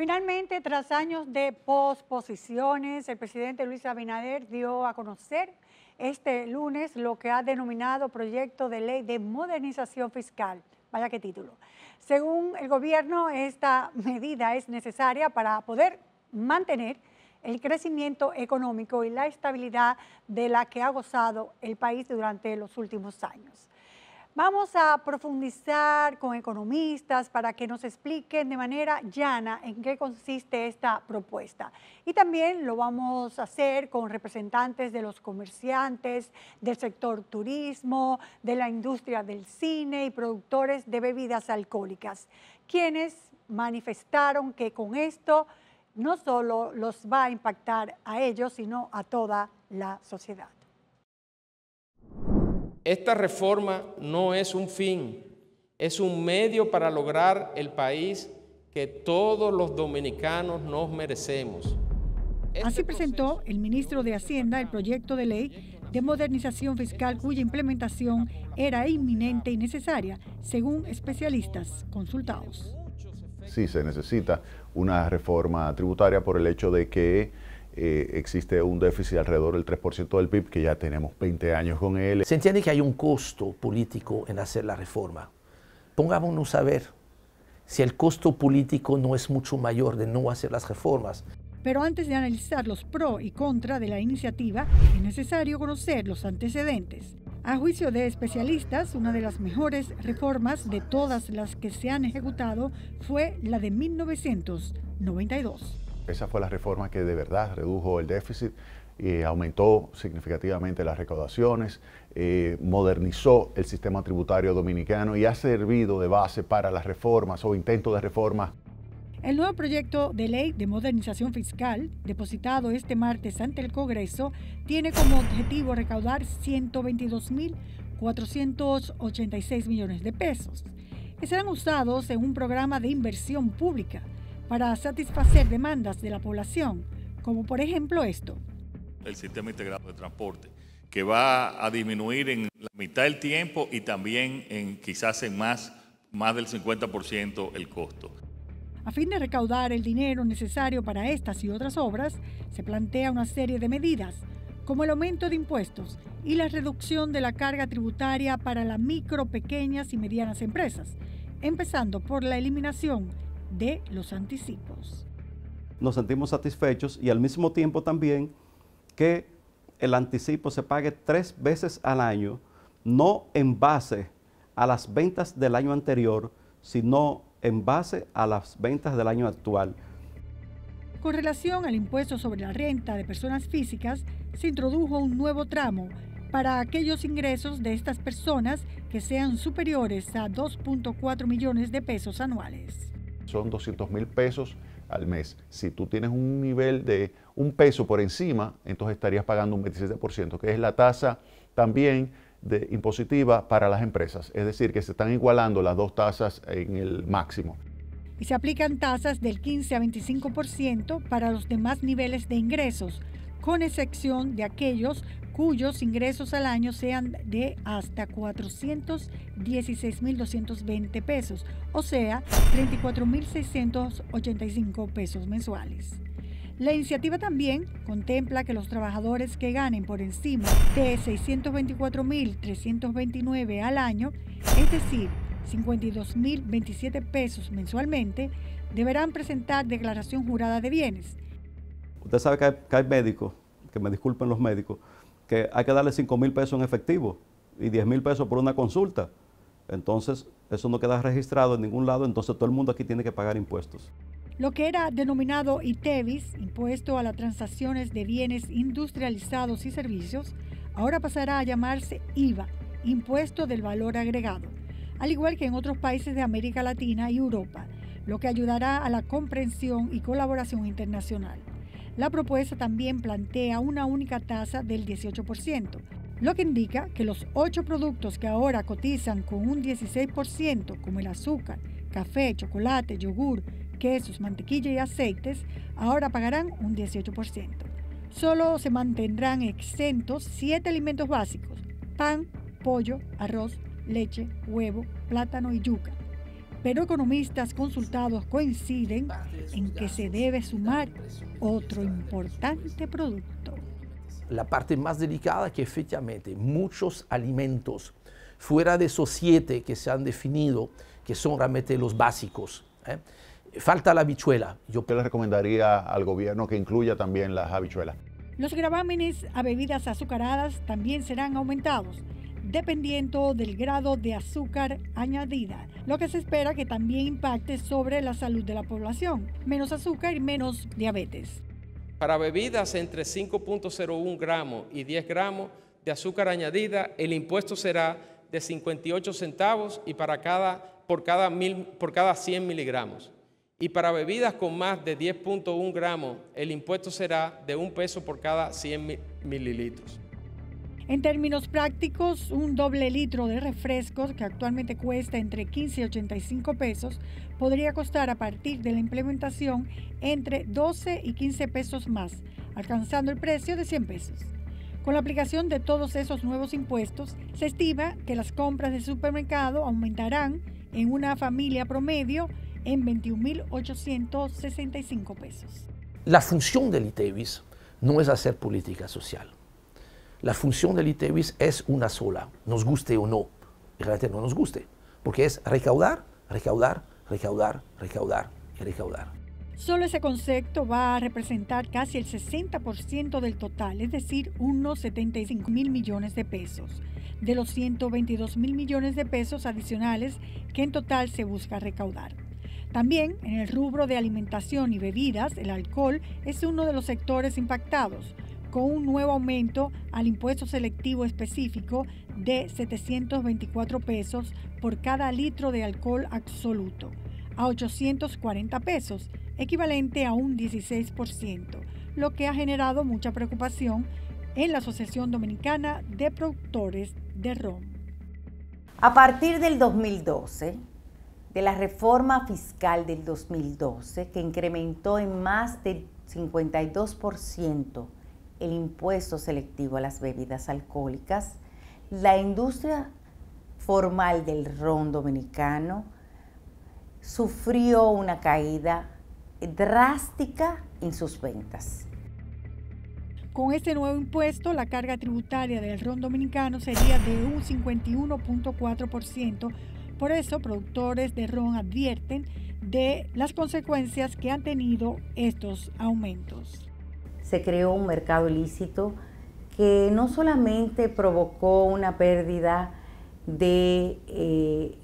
Finalmente, tras años de posposiciones, el presidente Luis Abinader dio a conocer este lunes lo que ha denominado proyecto de ley de modernización fiscal. Vaya qué título. Según el gobierno, esta medida es necesaria para poder mantener el crecimiento económico y la estabilidad de la que ha gozado el país durante los últimos años. Vamos a profundizar con economistas para que nos expliquen de manera llana en qué consiste esta propuesta. Y también lo vamos a hacer con representantes de los comerciantes, del sector turismo, de la industria del cine y productores de bebidas alcohólicas, quienes manifestaron que con esto no solo los va a impactar a ellos, sino a toda la sociedad. Esta reforma no es un fin, es un medio para lograr el país que todos los dominicanos nos merecemos. Este Así presentó el ministro de Hacienda el proyecto de ley de modernización fiscal cuya implementación era inminente y necesaria, según especialistas consultados. Sí, se necesita una reforma tributaria por el hecho de que eh, existe un déficit alrededor del 3% del PIB, que ya tenemos 20 años con él. Se entiende que hay un costo político en hacer la reforma. Pongámonos a ver si el costo político no es mucho mayor de no hacer las reformas. Pero antes de analizar los pro y contra de la iniciativa, es necesario conocer los antecedentes. A juicio de especialistas, una de las mejores reformas de todas las que se han ejecutado fue la de 1992. Esa fue la reforma que de verdad redujo el déficit y aumentó significativamente las recaudaciones, eh, modernizó el sistema tributario dominicano y ha servido de base para las reformas o intentos de reforma. El nuevo proyecto de ley de modernización fiscal, depositado este martes ante el Congreso, tiene como objetivo recaudar 122.486 millones de pesos, que serán usados en un programa de inversión pública para satisfacer demandas de la población, como por ejemplo esto. El sistema integrado de transporte, que va a disminuir en la mitad del tiempo y también en quizás en más, más del 50% el costo. A fin de recaudar el dinero necesario para estas y otras obras, se plantea una serie de medidas, como el aumento de impuestos y la reducción de la carga tributaria para las micro, pequeñas y medianas empresas, empezando por la eliminación de los anticipos. Nos sentimos satisfechos y al mismo tiempo también que el anticipo se pague tres veces al año, no en base a las ventas del año anterior, sino en base a las ventas del año actual. Con relación al impuesto sobre la renta de personas físicas, se introdujo un nuevo tramo para aquellos ingresos de estas personas que sean superiores a 2.4 millones de pesos anuales son 200 mil pesos al mes. Si tú tienes un nivel de un peso por encima, entonces estarías pagando un 27%, que es la tasa también de impositiva para las empresas. Es decir, que se están igualando las dos tasas en el máximo. Y se aplican tasas del 15 a 25% para los demás niveles de ingresos, con excepción de aquellos cuyos ingresos al año sean de hasta 416.220 pesos, o sea, 34.685 pesos mensuales. La iniciativa también contempla que los trabajadores que ganen por encima de 624.329 al año, es decir, 52.027 pesos mensualmente, deberán presentar declaración jurada de bienes. Usted sabe que hay, médicos, que me disculpen los médicos, que hay que darle 5 mil pesos en efectivo y 10 mil pesos por una consulta. Entonces, eso no queda registrado en ningún lado, entonces todo el mundo aquí tiene que pagar impuestos. Lo que era denominado ITEVIS, impuesto a las transacciones de bienes industrializados y servicios, ahora pasará a llamarse IVA, impuesto del valor agregado, al igual que en otros países de América Latina y Europa, lo que ayudará a la comprensión y colaboración internacional. La propuesta también plantea una única tasa del 18%, lo que indica que los ocho productos que ahora cotizan con un 16%, como el azúcar, café, chocolate, yogur, quesos, mantequilla y aceites, ahora pagarán un 18%. Solo se mantendrán exentos siete alimentos básicos, pan, pollo, arroz, leche, huevo, plátano y yuca. Pero economistas consultados coinciden en que se debe sumar otro importante producto. La parte más delicada es que efectivamente muchos alimentos fuera de esos siete que se han definido, que son realmente los básicos, ¿eh? falta la habichuela. Yo le recomendaría al gobierno que incluya también las habichuelas. Los gravámenes a bebidas azucaradas también serán aumentados dependiendo del grado de azúcar añadida, lo que se espera que también impacte sobre la salud de la población, menos azúcar y menos diabetes. Para bebidas entre 5.01 gramos y 10 gramos de azúcar añadida, el impuesto será de 58 centavos y para cada, por, cada mil, por cada 100 miligramos. Y para bebidas con más de 10.1 gramos, el impuesto será de un peso por cada 100 mililitros. En términos prácticos, un doble litro de refrescos que actualmente cuesta entre 15 y 85 pesos podría costar a partir de la implementación entre 12 y 15 pesos más, alcanzando el precio de 100 pesos. Con la aplicación de todos esos nuevos impuestos, se estima que las compras de supermercado aumentarán en una familia promedio en 21.865 pesos. La función del ITEVIS no es hacer política social la función del ITEVIS es una sola, nos guste o no, realmente no nos guste, porque es recaudar, recaudar, recaudar, recaudar y recaudar. Solo ese concepto va a representar casi el 60% del total, es decir, unos 75 mil millones de pesos, de los 122 mil millones de pesos adicionales que en total se busca recaudar. También en el rubro de alimentación y bebidas, el alcohol es uno de los sectores impactados, con un nuevo aumento al impuesto selectivo específico de 724 pesos por cada litro de alcohol absoluto a 840 pesos, equivalente a un 16%, lo que ha generado mucha preocupación en la Asociación Dominicana de Productores de Ron. A partir del 2012, de la reforma fiscal del 2012, que incrementó en más del 52% el impuesto selectivo a las bebidas alcohólicas, la industria formal del ron dominicano sufrió una caída drástica en sus ventas. Con este nuevo impuesto, la carga tributaria del ron dominicano sería de un 51.4%. Por eso, productores de ron advierten de las consecuencias que han tenido estos aumentos se creó un mercado ilícito que no solamente provocó una pérdida de eh,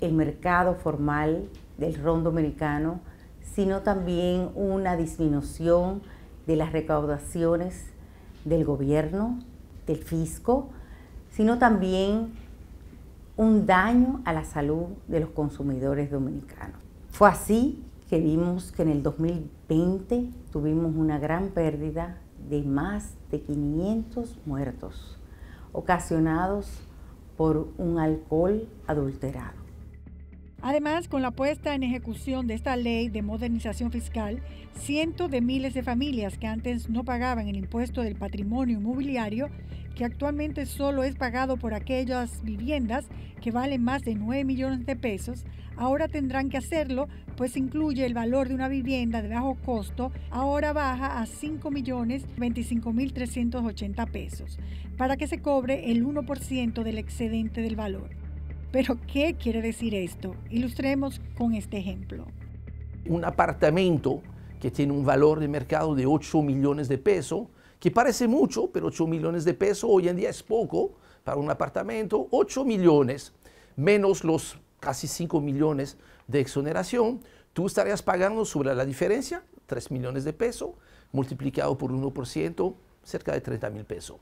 el mercado formal del ron dominicano, sino también una disminución de las recaudaciones del gobierno, del fisco, sino también un daño a la salud de los consumidores dominicanos. Fue así que vimos que en el 2020 tuvimos una gran pérdida de más de 500 muertos ocasionados por un alcohol adulterado. Además, con la puesta en ejecución de esta ley de modernización fiscal, cientos de miles de familias que antes no pagaban el impuesto del patrimonio inmobiliario que actualmente solo es pagado por aquellas viviendas que valen más de 9 millones de pesos, ahora tendrán que hacerlo, pues incluye el valor de una vivienda de bajo costo, ahora baja a 5 millones 25 mil 380 pesos, para que se cobre el 1% del excedente del valor. Pero, ¿qué quiere decir esto? Ilustremos con este ejemplo. Un apartamento que tiene un valor de mercado de 8 millones de pesos, que parece mucho, pero 8 millones de pesos hoy en día es poco para un apartamento. 8 millones menos los casi 5 millones de exoneración, tú estarías pagando sobre la diferencia, 3 millones de pesos, multiplicado por 1%, cerca de 30 mil pesos.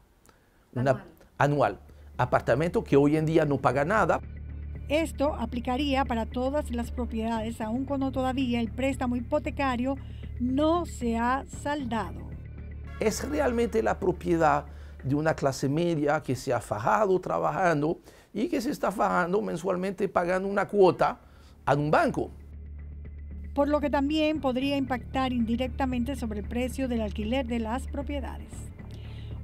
Una, anual. Apartamento que hoy en día no paga nada. Esto aplicaría para todas las propiedades, aun cuando todavía el préstamo hipotecario no se ha saldado es realmente la propiedad de una clase media que se ha fajado trabajando y que se está fajando mensualmente pagando una cuota a un banco. Por lo que también podría impactar indirectamente sobre el precio del alquiler de las propiedades.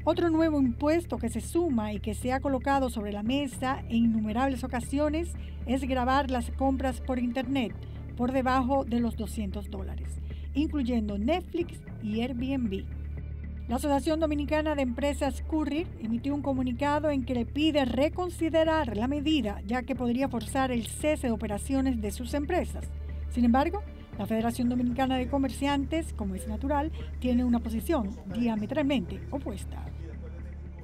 Otro nuevo impuesto que se suma y que se ha colocado sobre la mesa en innumerables ocasiones es grabar las compras por Internet por debajo de los 200 dólares, incluyendo Netflix y Airbnb. La Asociación Dominicana de Empresas Courier emitió un comunicado en que le pide reconsiderar la medida, ya que podría forzar el cese de operaciones de sus empresas. Sin embargo, la Federación Dominicana de Comerciantes, como es natural, tiene una posición diametralmente opuesta.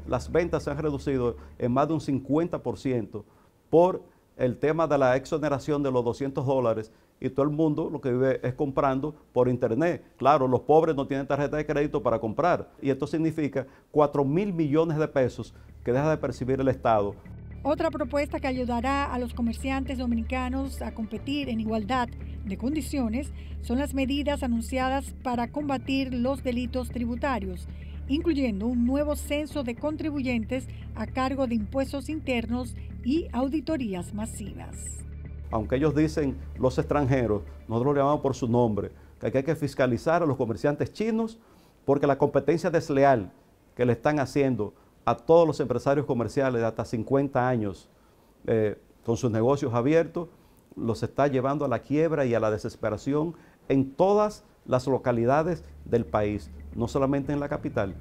Las ventas se han reducido en más de un 50% por el tema de la exoneración de los 200 dólares y todo el mundo lo que vive es comprando por internet. Claro, los pobres no tienen tarjeta de crédito para comprar y esto significa 4 mil millones de pesos que deja de percibir el Estado. Otra propuesta que ayudará a los comerciantes dominicanos a competir en igualdad de condiciones son las medidas anunciadas para combatir los delitos tributarios, incluyendo un nuevo censo de contribuyentes a cargo de impuestos internos y auditorías masivas. Aunque ellos dicen los extranjeros, nosotros lo llamamos por su nombre, que hay que fiscalizar a los comerciantes chinos porque la competencia desleal que le están haciendo a todos los empresarios comerciales de hasta 50 años eh, con sus negocios abiertos, los está llevando a la quiebra y a la desesperación en todas las localidades del país, no solamente en la capital.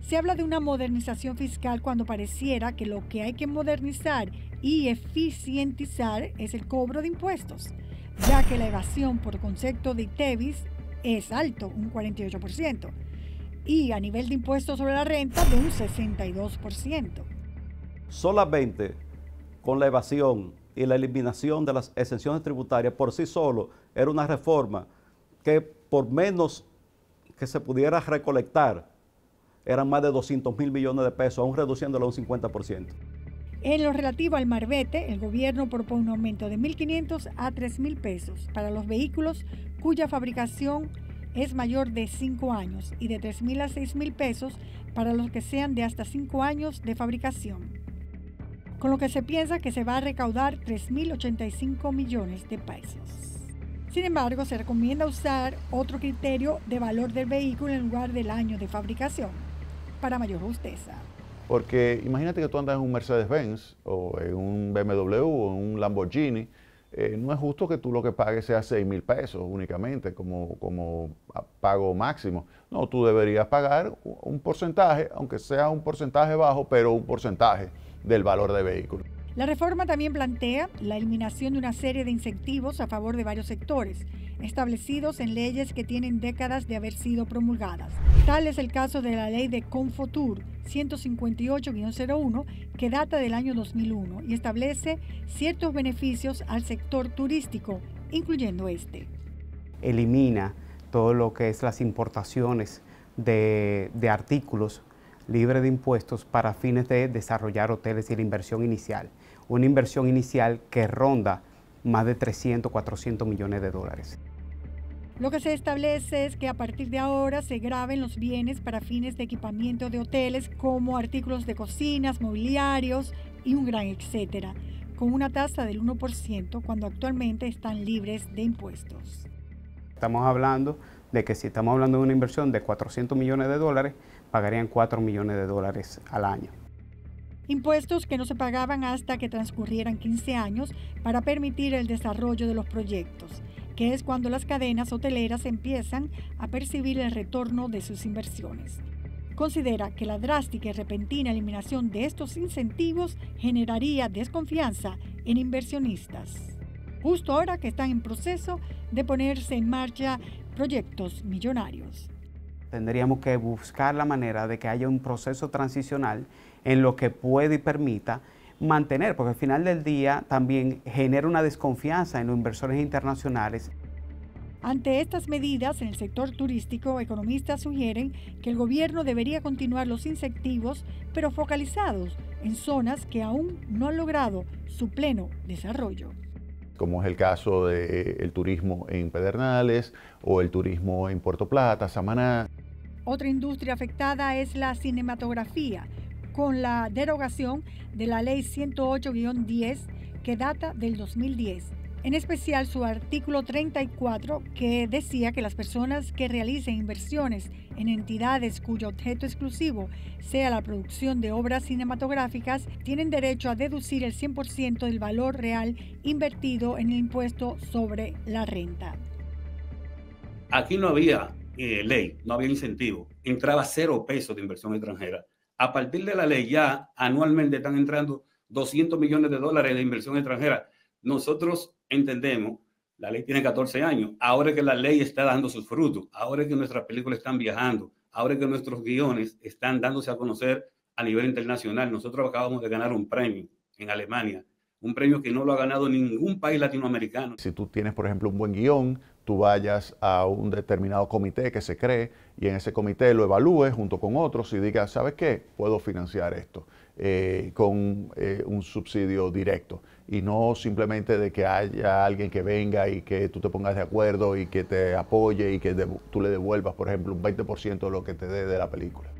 Se habla de una modernización fiscal cuando pareciera que lo que hay que modernizar y eficientizar es el cobro de impuestos, ya que la evasión por concepto de ITEVIS es alto, un 48%, y a nivel de impuestos sobre la renta de un 62%. Solamente con la evasión y la eliminación de las exenciones tributarias por sí solo era una reforma que por menos que se pudiera recolectar eran más de 200 mil millones de pesos, aún reduciéndolo a un 50%. En lo relativo al marbete, el gobierno propone un aumento de 1.500 a 3.000 pesos para los vehículos cuya fabricación es mayor de 5 años y de 3.000 a 6.000 pesos para los que sean de hasta 5 años de fabricación. Con lo que se piensa que se va a recaudar 3.085 millones de pesos. Sin embargo, se recomienda usar otro criterio de valor del vehículo en lugar del año de fabricación para mayor justeza. Porque imagínate que tú andas en un Mercedes-Benz o en un BMW o en un Lamborghini, eh, no es justo que tú lo que pagues sea 6 mil pesos únicamente como, como pago máximo. No, tú deberías pagar un porcentaje, aunque sea un porcentaje bajo, pero un porcentaje del valor del vehículo. La reforma también plantea la eliminación de una serie de incentivos a favor de varios sectores, establecidos en leyes que tienen décadas de haber sido promulgadas. Tal es el caso de la ley de Confotur 158-01, que data del año 2001 y establece ciertos beneficios al sector turístico, incluyendo este. Elimina todo lo que es las importaciones de, de artículos libres de impuestos para fines de desarrollar hoteles y la inversión inicial una inversión inicial que ronda más de 300, 400 millones de dólares. Lo que se establece es que a partir de ahora se graben los bienes para fines de equipamiento de hoteles como artículos de cocinas, mobiliarios y un gran etcétera, con una tasa del 1% cuando actualmente están libres de impuestos. Estamos hablando de que si estamos hablando de una inversión de 400 millones de dólares, pagarían 4 millones de dólares al año. Impuestos que no se pagaban hasta que transcurrieran 15 años para permitir el desarrollo de los proyectos, que es cuando las cadenas hoteleras empiezan a percibir el retorno de sus inversiones. Considera que la drástica y repentina eliminación de estos incentivos generaría desconfianza en inversionistas, justo ahora que están en proceso de ponerse en marcha proyectos millonarios. Tendríamos que buscar la manera de que haya un proceso transicional en lo que puede y permita mantener, porque al final del día también genera una desconfianza en los inversores internacionales. Ante estas medidas en el sector turístico, economistas sugieren que el gobierno debería continuar los incentivos, pero focalizados en zonas que aún no han logrado su pleno desarrollo. Como es el caso del turismo en Pedernales o el turismo en Puerto Plata, Samaná. Otra industria afectada es la cinematografía, con la derogación de la Ley 108-10 que data del 2010 en especial su artículo 34 que decía que las personas que realicen inversiones en entidades cuyo objeto exclusivo sea la producción de obras cinematográficas tienen derecho a deducir el 100% del valor real invertido en el impuesto sobre la renta. Aquí no había eh, ley, no había incentivo, entraba cero pesos de inversión extranjera. A partir de la ley ya anualmente están entrando 200 millones de dólares de inversión extranjera. Nosotros entendemos, la ley tiene 14 años, ahora que la ley está dando sus frutos, ahora que nuestras películas están viajando, ahora que nuestros guiones están dándose a conocer a nivel internacional. Nosotros acabamos de ganar un premio en Alemania, un premio que no lo ha ganado ningún país latinoamericano. Si tú tienes, por ejemplo, un buen guion, tú vayas a un determinado comité que se cree y en ese comité lo evalúes junto con otros y digas, ¿sabes qué? Puedo financiar esto eh, con eh, un subsidio directo y no simplemente de que haya alguien que venga y que tú te pongas de acuerdo y que te apoye y que tú le devuelvas, por ejemplo, un 20% de lo que te dé de la película.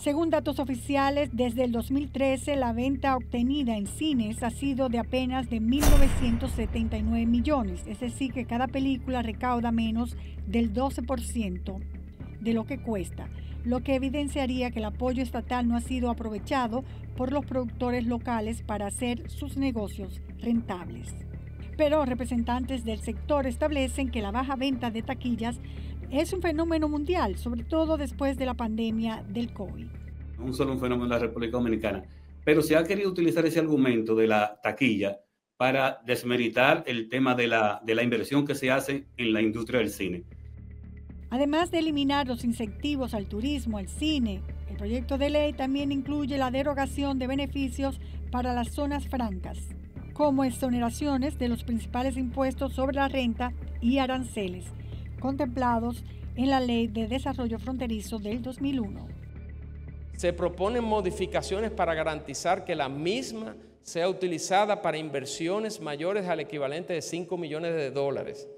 Según datos oficiales, desde el 2013 la venta obtenida en cines ha sido de apenas de 1.979 millones, es decir, que cada película recauda menos del 12% de lo que cuesta, lo que evidenciaría que el apoyo estatal no ha sido aprovechado por los productores locales para hacer sus negocios rentables. Pero representantes del sector establecen que la baja venta de taquillas es un fenómeno mundial, sobre todo después de la pandemia del COVID. No solo un fenómeno de la República Dominicana, pero se ha querido utilizar ese argumento de la taquilla para desmeritar el tema de la, de la inversión que se hace en la industria del cine. Además de eliminar los incentivos al turismo, al cine, el proyecto de ley también incluye la derogación de beneficios para las zonas francas, como exoneraciones de los principales impuestos sobre la renta y aranceles, contemplados en la Ley de Desarrollo Fronterizo del 2001. Se proponen modificaciones para garantizar que la misma sea utilizada para inversiones mayores al equivalente de 5 millones de dólares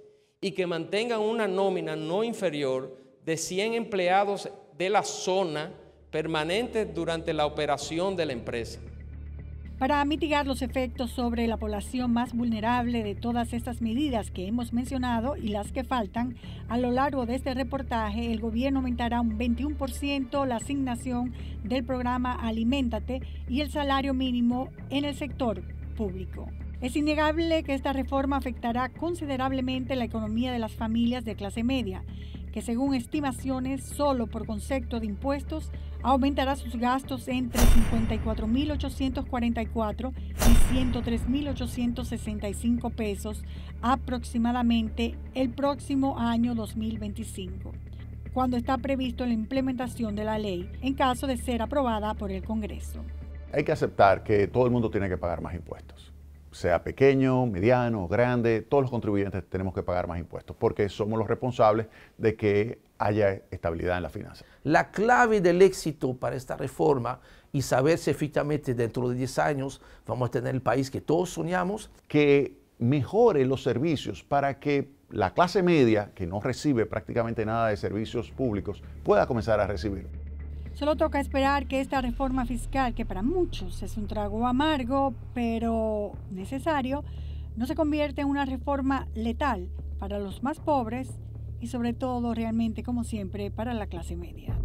y que mantengan una nómina no inferior de 100 empleados de la zona permanentes durante la operación de la empresa. Para mitigar los efectos sobre la población más vulnerable de todas estas medidas que hemos mencionado y las que faltan, a lo largo de este reportaje el gobierno aumentará un 21% la asignación del programa Aliméntate y el salario mínimo en el sector público. Es innegable que esta reforma afectará considerablemente la economía de las familias de clase media, que según estimaciones, solo por concepto de impuestos, aumentará sus gastos entre 54.844 y 103.865 pesos aproximadamente el próximo año 2025, cuando está previsto la implementación de la ley en caso de ser aprobada por el Congreso. Hay que aceptar que todo el mundo tiene que pagar más impuestos sea pequeño, mediano, grande, todos los contribuyentes tenemos que pagar más impuestos porque somos los responsables de que haya estabilidad en la finanza. La clave del éxito para esta reforma y saber si efectivamente dentro de 10 años vamos a tener el país que todos soñamos. Que mejore los servicios para que la clase media, que no recibe prácticamente nada de servicios públicos, pueda comenzar a recibir. Solo toca esperar que esta reforma fiscal, que para muchos es un trago amargo, pero necesario, no se convierta en una reforma letal para los más pobres y sobre todo realmente, como siempre, para la clase media.